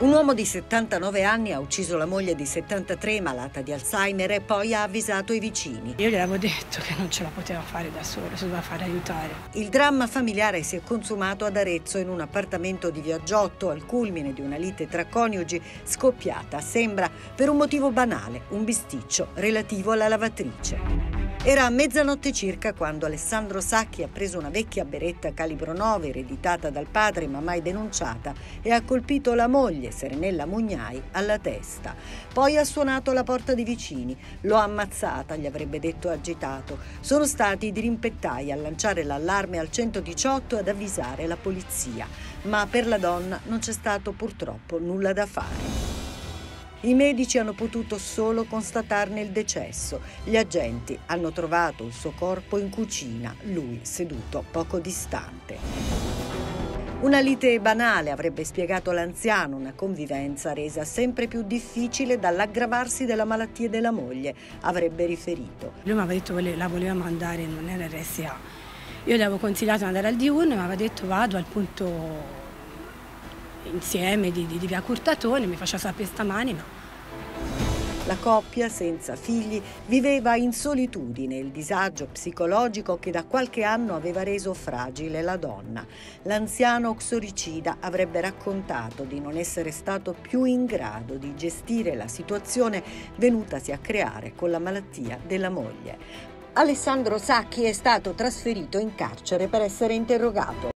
Un uomo di 79 anni ha ucciso la moglie di 73 malata di Alzheimer e poi ha avvisato i vicini. Io gli avevo detto che non ce la poteva fare da sola, si doveva fare aiutare. Il dramma familiare si è consumato ad Arezzo in un appartamento di Viaggiotto al culmine di una lite tra coniugi scoppiata, sembra per un motivo banale, un bisticcio relativo alla lavatrice. Era a mezzanotte circa quando Alessandro Sacchi ha preso una vecchia beretta calibro 9 ereditata dal padre ma mai denunciata e ha colpito la moglie, Serenella Mugnai, alla testa. Poi ha suonato la porta dei vicini, l'ho ammazzata, gli avrebbe detto agitato. Sono stati i dirimpettai a lanciare l'allarme al 118 e ad avvisare la polizia, ma per la donna non c'è stato purtroppo nulla da fare. I medici hanno potuto solo constatarne il decesso. Gli agenti hanno trovato il suo corpo in cucina, lui seduto poco distante. Una lite banale avrebbe spiegato l'anziano, una convivenza resa sempre più difficile dall'aggravarsi della malattia della moglie, avrebbe riferito. Lui mi aveva detto che la voleva mandare in un RSA. Io gli avevo consigliato di andare al diurno e mi aveva detto vado al punto insieme di, di, di via Curtatone, mi faceva sapere stamani, ma la coppia, senza figli, viveva in solitudine il disagio psicologico che da qualche anno aveva reso fragile la donna. L'anziano xoricida avrebbe raccontato di non essere stato più in grado di gestire la situazione venutasi a creare con la malattia della moglie. Alessandro Sacchi è stato trasferito in carcere per essere interrogato.